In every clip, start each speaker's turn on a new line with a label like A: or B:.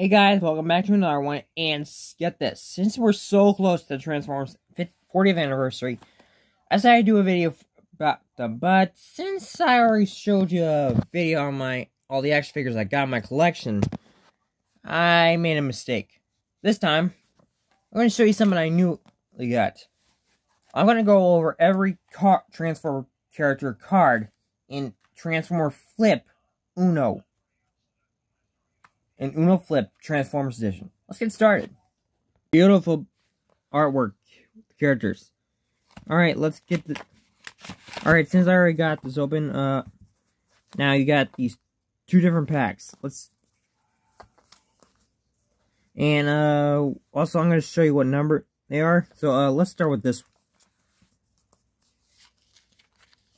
A: Hey guys, welcome back to another one, and get this, since we're so close to the Transformers 40th anniversary, I decided to do a video about them, but since I already showed you a video on my, all the action figures I got in my collection, I made a mistake. This time, I'm going to show you something I knew we got. I'm going to go over every car Transformer character card in Transformer Flip Uno and Uno Flip Transformers Edition. Let's get started. Beautiful artwork, characters. Alright, let's get the... Alright, since I already got this open, uh, now you got these two different packs. Let's... And, uh, also I'm going to show you what number they are. So, uh, let's start with this.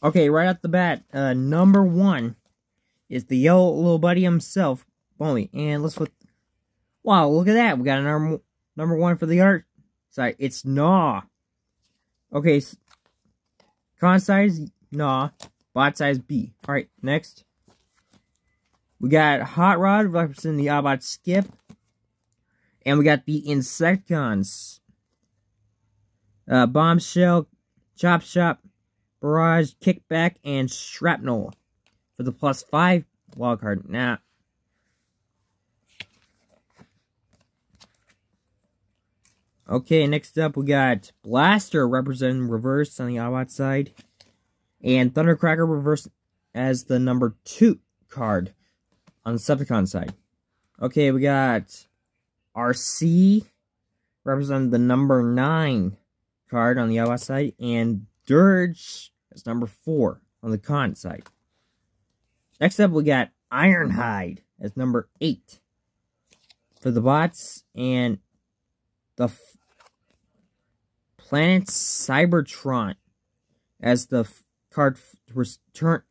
A: Okay, right off the bat, uh, number one is the yellow little buddy himself, Bully. And let's look. Wow, look at that. We got a number, number one for the art side. It's Gnaw. Okay. Con size, Gnaw. Bot size, B. Alright, next. We got Hot Rod representing the Autobot Skip. And we got the Insecticons. Uh, Bombshell, Chop Shop, Barrage, Kickback, and Shrapnel for the plus five wildcard. Now, Okay, next up we got Blaster representing reverse on the Autobot side. And Thundercracker reverse as the number two card on the Decepticon side. Okay, we got RC representing the number nine card on the Autobot side. And Dirge as number four on the Con side. Next up we got Ironhide as number eight for the bots. And the Planet Cybertron as the card return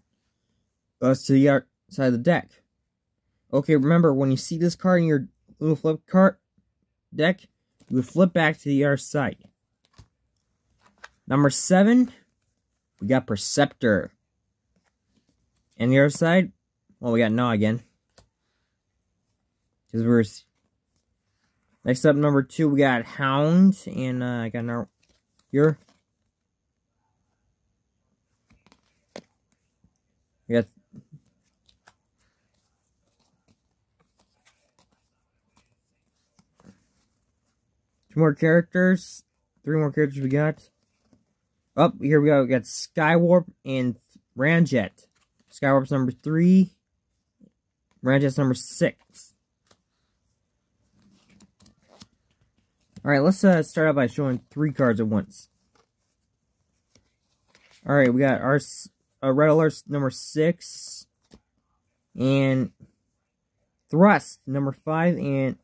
A: us to the side of the deck. Okay, remember, when you see this card in your little flip card deck, you flip back to the other side. Number seven, we got Perceptor. And the other side, well, we got Gnaw again. Because we're... Next up, number two, we got Hound. And uh, I got another here. We got two more characters. Three more characters we got. Up oh, here we go. We got Skywarp and Ramjet. Skywarp's number three. Ramjet's number six. Alright, let's uh, start out by showing three cards at once. Alright, we got our uh, Red Alert number 6. And Thrust number 5. And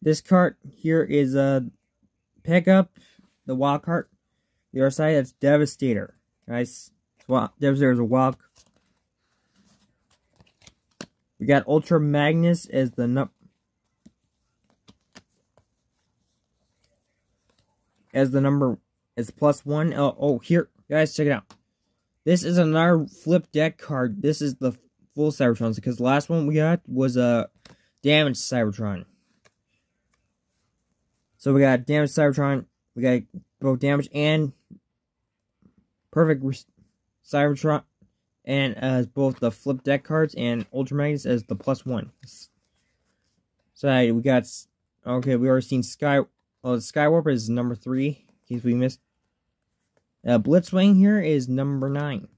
A: this card here is a pickup, the wild card. The other side, that's Devastator. Guys, Devastator is a wild we got Ultra Magnus as the as the number is plus one. Oh, oh, here, guys, check it out. This is another flip deck card. This is the full Cybertron because the last one we got was uh, a damaged Cybertron. So we got damaged Cybertron. We got both damage and perfect Cybertron, and as both the flip deck cards and Ultra Magnus as the plus one. So we got okay. We already seen Sky well, Skywarp is number three, in case we missed. Uh, Blitzwing here is number nine.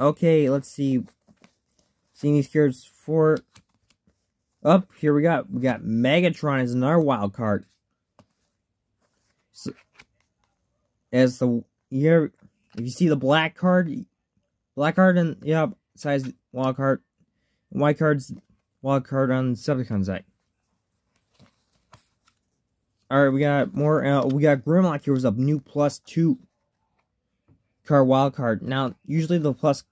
A: Okay, let's see. Seeing these cards for up oh, here we got we got Megatron as another wild card. So, as the here, if you see the black card, black card and yeah, size wild card, white cards wild card on Decepticon side. Alright, we got more. Uh, we got Grimlock here was a new plus two card wild card. Now, usually the plus,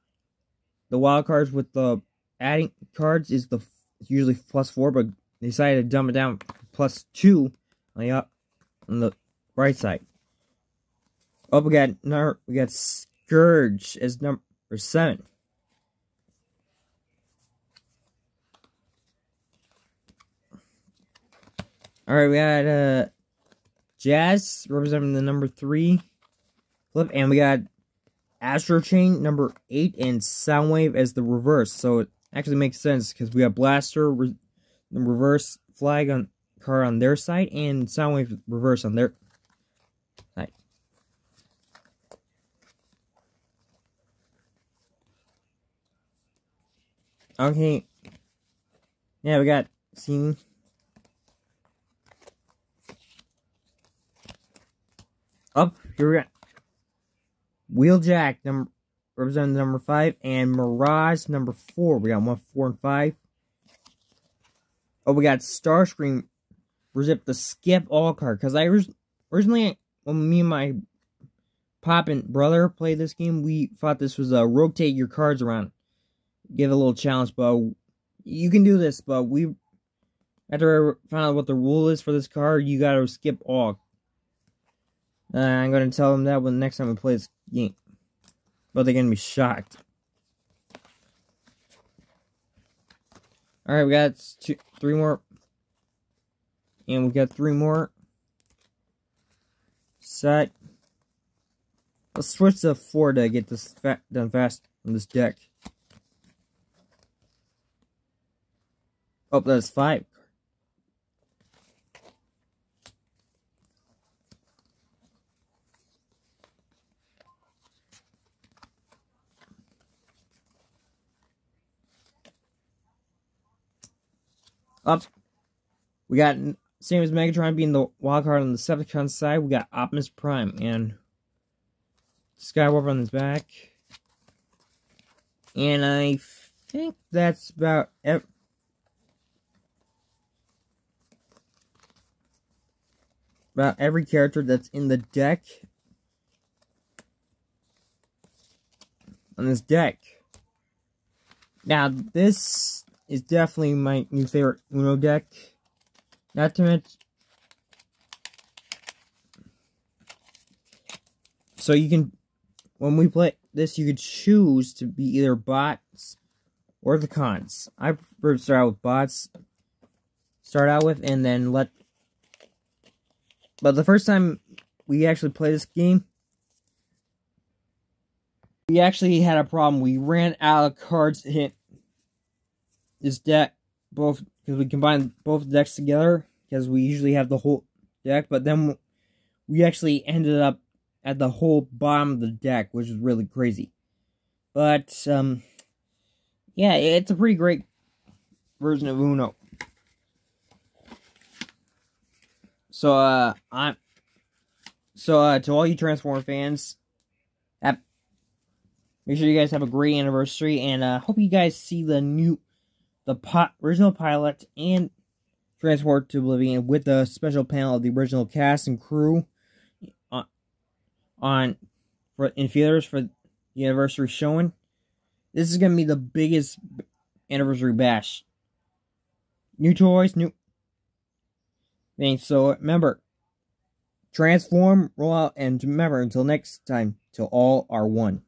A: the wild cards with the adding cards is the usually plus four, but they decided to dumb it down plus two on the up on the right side. Oh, we got we got Scourge as number seven. Alright, we got uh Jazz representing the number three flip, and we got Astrotrain number eight and Soundwave as the reverse. So it actually makes sense because we have Blaster re reverse flag on card on their side and Soundwave reverse on their side. Okay. Yeah, we got scene. Up here we got Wheeljack number representing number five and Mirage number four. We got one, four, and five. Oh, we got Starscream Resip the skip all card because I originally when me and my pop and brother played this game, we thought this was a rotate your cards around give a little challenge, but you can do this, but we after I found out what the rule is for this card, you gotta skip all. Uh, I'm gonna tell them that when next time we play this game. But they're gonna be shocked. Alright, we got two, three more. And we got three more. Set. Let's switch to four to get this done fast on this deck. Oh, that's five. Up. We got, same as Megatron being the wild card on the Decepticon side, we got Optimus Prime and Skywarp on his back. And I think that's about it. about every character that's in the deck on this deck. Now, this is definitely my new favorite Uno deck. Not to mention... So you can... When we play this, you could choose to be either bots or the cons. I prefer to start out with bots. Start out with, and then let but the first time we actually played this game, we actually had a problem. We ran out of cards hit this deck, both because we combined both decks together, because we usually have the whole deck, but then we actually ended up at the whole bottom of the deck, which is really crazy. But, um, yeah, it's a pretty great version of Uno. So, uh, I'm, so, uh, to all you Transformer fans, make sure you guys have a great anniversary, and, uh, hope you guys see the new, the original pilot and Transport to Oblivion with the special panel of the original cast and crew on, on for in theaters for the anniversary showing. This is gonna be the biggest anniversary bash. New toys, new things. So remember, transform, roll out, and remember, until next time, till all are one.